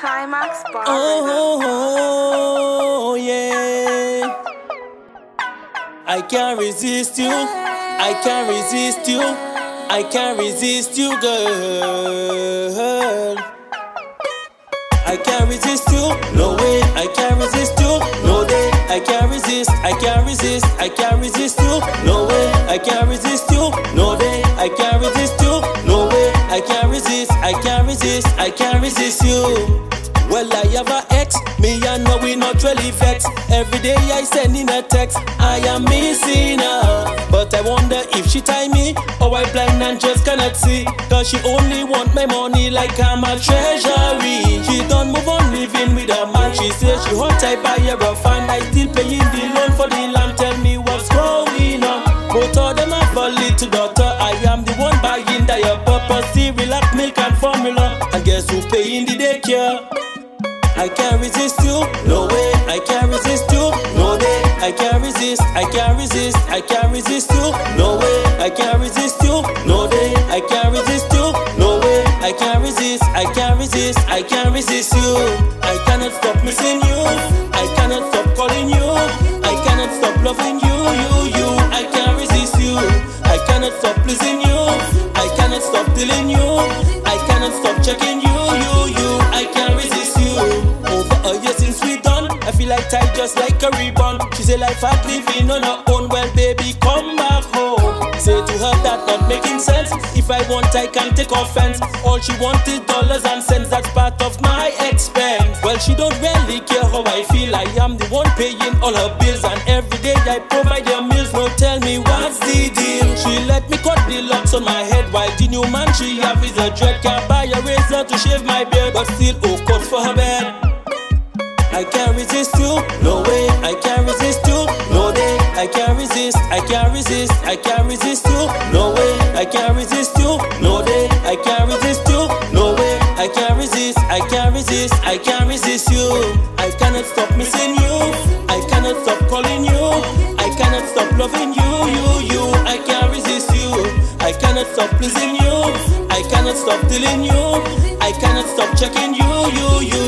Climax Bar. Oh, yeah. I can't resist you. I can't resist you. I can't resist you, girl. I can't resist you. No way. I can't resist you. No day. I can't resist. I can't resist. I can't resist you. No way. I can't resist you. No day. I can't resist you. No way. I can't resist. I can't resist. I can't resist you. And know we not really vex. Every day I send in a text, I am missing her. But I wonder if she tie me, or I blind and just cannot see. Cause she only want my money like I'm a treasury. She don't move on living with a man. She says she hot I buy her a fan. I still paying the loan for the land. Tell me what's going on. Both of them have a little daughter. I am the one buying diaper, cereal, milk and formula. And guess who paying the daycare? I can't resist you, no way. I can't resist you, no day. I can't resist, I can't resist, I can't resist you, no way. I can't resist you, no day. I can't resist you, no way. I can't resist, I can't resist, I can't resist you. I cannot stop missing you, I cannot stop calling you, I cannot stop loving you, you, you. I can't resist you, I cannot stop pleasing you, I cannot stop dealing you, I cannot stop checking you, a ribbon. She say life hard living on her own. Well, baby, come back home. Say to her that not making sense. If I want, I can take offense. All she want is dollars and cents. That's part of my expense. Well, she don't really care how I feel. I am the one paying all her bills, and every day I provide her meals. No, tell me what's the deal. She let me cut the locks on my head while the new man she have is a dread. Can't buy a razor to shave my beard, but still, oh, cut for her bed. No way. I can't resist you, no day. I can't resist, I can't resist, I can't resist you, no way. I can't resist you, no day. I can't resist you, no way. I can't resist, I can't resist, I can't resist you. I cannot stop missing you, I cannot stop calling you, I cannot stop loving you, you, you. I can't resist you, I cannot stop pleasing you, I cannot stop dealing you, I cannot stop checking you, you, you.